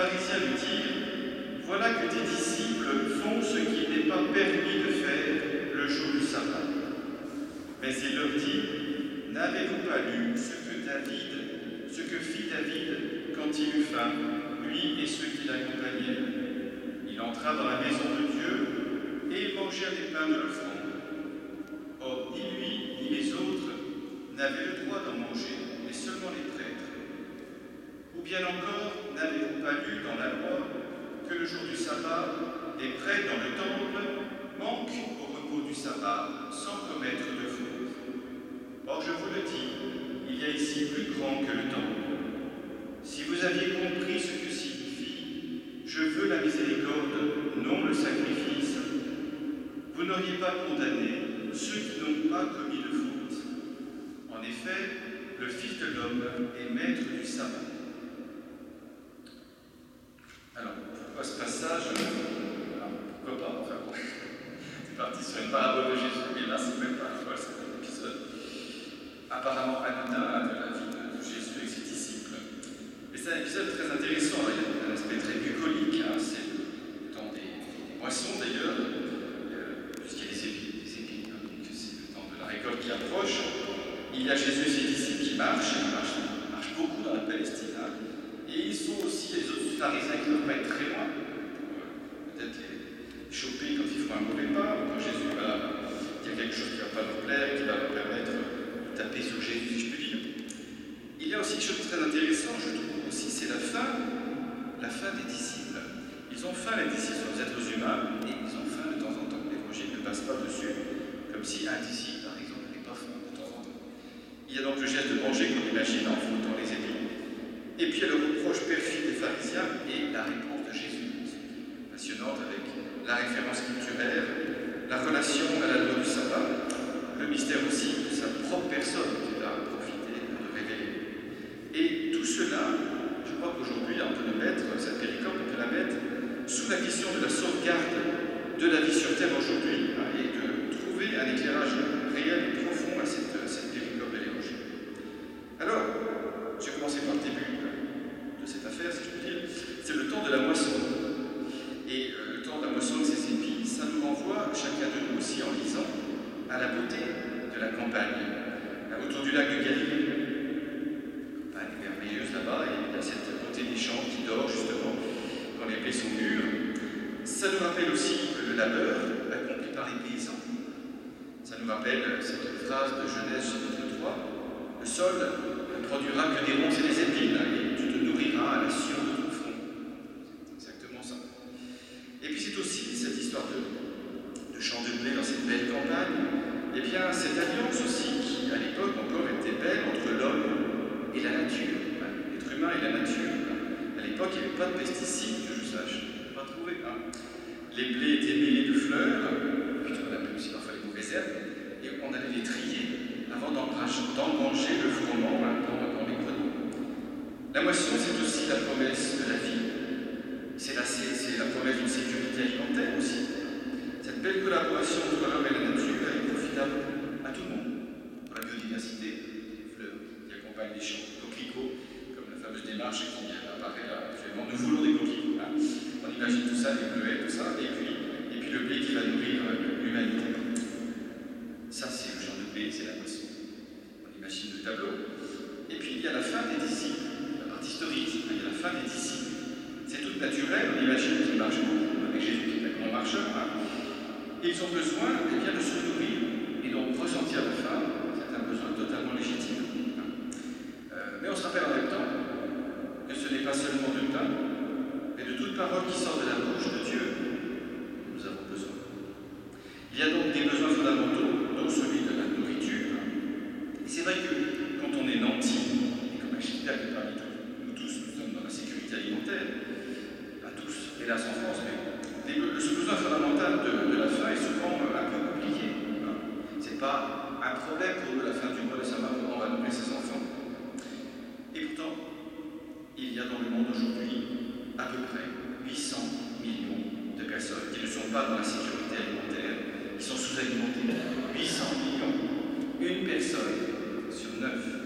pharisiens lui dirent, Voilà que tes disciples font ce qui n'est pas permis de faire le jour du sabbat. Mais il leur dit, N'avez-vous pas lu ce que David, ce que fit David quand il eut faim, lui et ceux qui l'accompagnaient? Il entra dans la maison de Dieu et mangea des pains de l'offrande. Or, ni lui, ni les autres n'avaient le droit d'en manger, mais seulement les prêtres. Ou bien encore, n'avez-vous pas lu dans la loi que le jour du sabbat, les prêtres dans le temple manquent au repos du sabbat sans commettre de faute? Or, je vous le dis, il y a ici plus grand que le temple. Si vous aviez compris ce que signifie Je veux la miséricorde, non le sacrifice, vous n'auriez pas condamné ceux qui n'ont pas commis de faute. En effet, le Fils de l'homme est maître du sabbat. Alors, pourquoi ce passage Pourquoi pas Enfin bon, c'est parti sur une parabole de Jésus, mais là, c'est même pas un c'est un épisode apparemment anodin de la vie de Jésus avec ses disciples. Et c'est un épisode très intéressant, il y a un aspect très bucolique, hein, c'est le temps des, des moissons d'ailleurs, euh, puisqu'il y a des épines, des épines hein, donc c'est le temps de la récolte qui approche. Il y a Jésus et ses disciples qui marchent, ils marchent, ils marchent beaucoup dans la Palestine, hein, et ils sont aussi les autres pharisiens qui ne doivent pas être très loin, pour peut-être les choper quand ils font un mauvais pas, ou quand Jésus va dire quelque chose qui ne va pas leur plaire, qui va leur permettre de taper sur Jésus, si je peux dire. Il y a aussi quelque chose de très intéressant, je trouve aussi, c'est la fin, la fin des disciples. Ils ont faim, les disciples sont des êtres humains, et ils ont faim de temps en temps. L'évangile ne passe pas dessus, comme si un disciple, par exemple, n'avait pas faim de temps en temps. Il y a donc le geste de manger qu'on imagine en foutant les épines. Et puis il y a le reproche perfide des pharisiens et la réponse de Jésus, passionnante avec la référence culturelle, la relation à la loi du sabbat, le mystère aussi de sa propre personne qui va profiter de révéler. Et tout cela, je crois qu'aujourd'hui, on peut le mettre, cette péricope, on peut la mettre sous la question de la sauvegarde de la vie sur Terre aujourd'hui hein, et de trouver un éclairage réel et profond à cette, cette péricope de l'évangile. Alors, j'ai commencé par le début de cette affaire, si je peux dire, c'est le temps de la moisson. Et euh, le temps de la moisson de ces épis, ça nous renvoie, chacun de nous aussi en lisant, à la beauté de la campagne, autour du lac de Galilée. Campagne merveilleuse là-bas, et il y a cette beauté des champs qui dort justement quand les blés sont mûrs. Ça nous rappelle aussi le labeur accompli par les paysans. Ça nous rappelle cette phrase de Genèse chapitre 3 Le sol ne produira que des ronces et des épines, et tu te nourriras à la sueur de ton front. Exactement ça. Et puis c'est aussi cette histoire de, champ de blé dans cette belle campagne. Eh bien, cette alliance aussi qui, à l'époque, encore était belle entre l'homme et la nature, l'être humain et la nature. À l'époque, il n'y avait pas de pesticides, que je sache. Pas trouvé. Hein. Les blés étaient mêlés de fleurs, puis on appelait aussi parfois les mauvaises herbes, et on allait les trier avant d'engranger le froment dans, les greniers. La moisson, c'est aussi la promesse de la vie. C'est la, promesse d'une sécurité alimentaire aussi. Cette belle collaboration entre l'homme et la nature est profitable à tout le monde. Pour la biodiversité, les fleurs qui accompagnent les champs, les coquelicots, comme la fameuse démarche qui apparaît là actuellement. Nous voulons des coquelicots. Hein. On imagine tout ça, les bleuets, tout ça, et puis, et puis le blé qui va nourrir l'humanité. Ça, c'est le champ de blé, c'est la moisson. On imagine le tableau. Et puis il y a la fin des disciples, la partie historique, il y a la fin des disciples. C'est tout naturel, on imagine qu'ils marchent beaucoup, avec Jésus qui est un grand marcheur. Hein. Et ils ont besoin eh bien, de se nourrir et donc ressentir la faim, c'est un besoin totalement légitime. Hein. Euh, mais on se rappelle en même temps que ce n'est pas seulement de parole qui sort de la bouche de Dieu nous avons besoin. Il y a donc des besoins fondamentaux, dont celui de la nourriture. Et c'est vrai que quand on est nanti, et comme que parmi nous tous, nous sommes dans la sécurité alimentaire, pas tous, hélas en France, mais ce besoin fondamental de, la faim est souvent un peu compliqué. Hein. C'est pas un problème pour la fin du mois de savoir comment on va nourrir ses enfants. Et pourtant, il y a dans le monde aujourd'hui à peu près 800 millions de qui ne sont pas dans la sécurité alimentaire, qui sont sous-alimentées. 800 millions. Une personne sur neuf.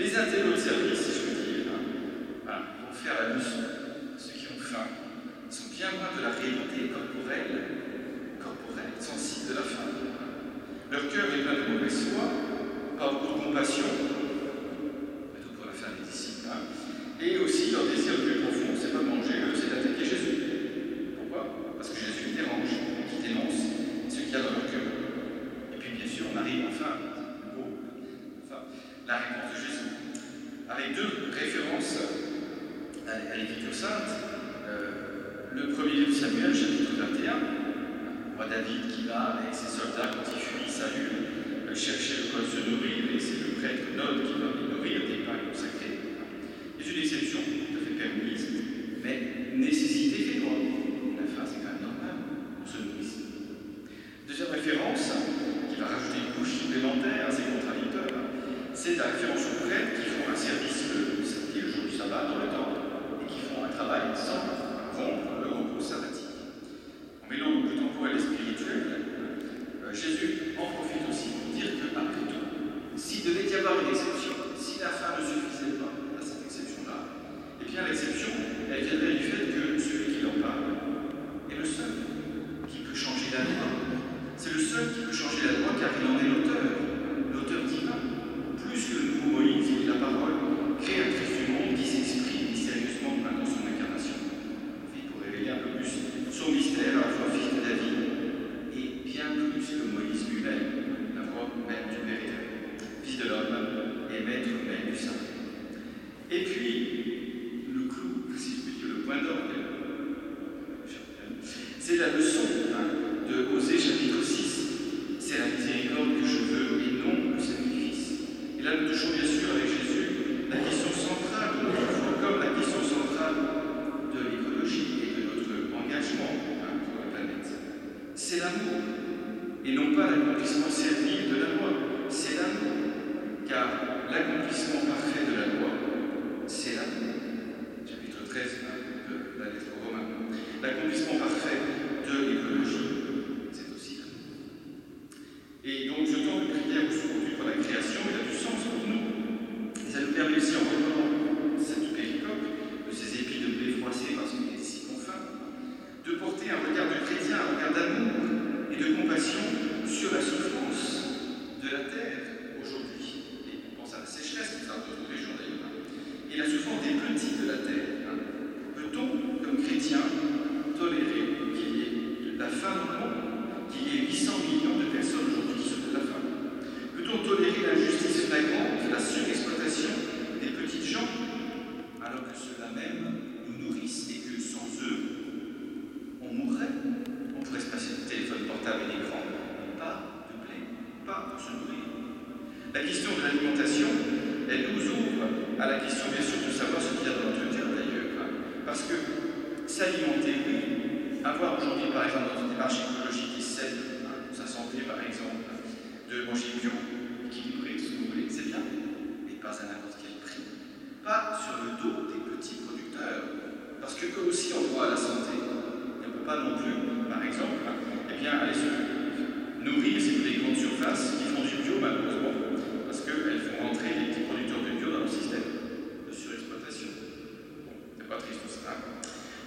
les intellos de service, si je puis dire, hein, hein faire la leçon Samuel, chapitre 21, on voit David qui va avec ses soldats pas non plus, par exemple, eh bien, aller se nourrir ces des grandes surfaces qui font du bio, malheureusement, parce qu'elles font rentrer les petits producteurs de bio dans le système de surexploitation. Bon, c'est pas triste tout ça.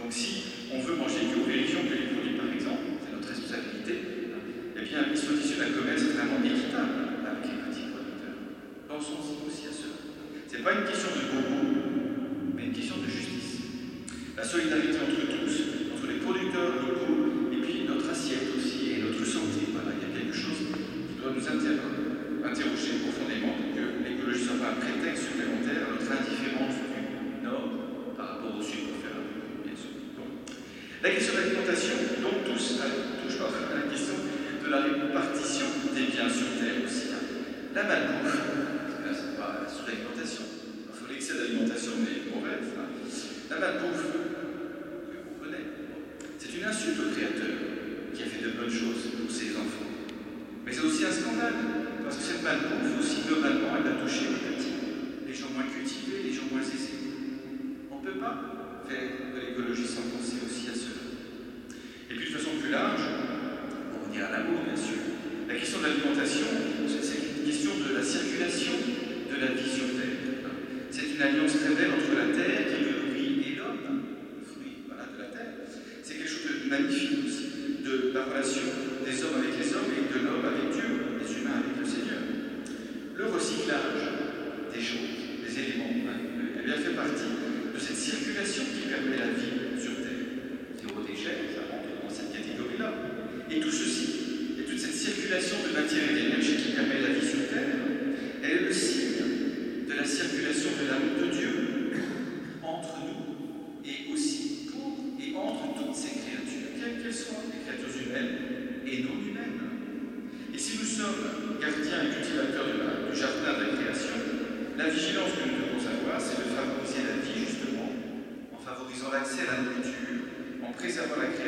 Donc, si on veut manger bio, vérifions que les produits, par exemple, c'est notre responsabilité, eh bien, ils sont issus d'un commerce vraiment équitable avec les petits producteurs. Pensons aussi à cela. C'est pas une question de goût, mais une question de justice. La solidarité entre tous, et puis notre assiette aussi, et notre santé. Voilà, il y a quelque chose qui doit nous interroger profondément pour que l'écologie soit pas un prétexte supplémentaire à notre indifférence du Nord par rapport au Sud, pour faire un peu, bien sûr. La question de l'alimentation, donc, euh, touche, touche à la question de la répartition des biens sur Terre aussi. Hein. La malbouffe, c'est pas sur l'alimentation, sous l'excès d'alimentation, mais mauvaise. Hein. La malbouffe, au Créateur qui a fait de bonnes choses pour ses enfants. Mais c'est aussi un scandale, parce que cette malbouffe, aussi globalement, elle a touché les petits, les gens moins cultivés, les gens moins aisés. On ne peut pas faire de l'écologie sans penser aussi à cela. Et puis de façon plus large, pour revenir à l'amour, bien sûr, la question de l'alimentation, c'est une question de la circulation de la vie sur Terre. C'est une alliance très belle entre la Terre para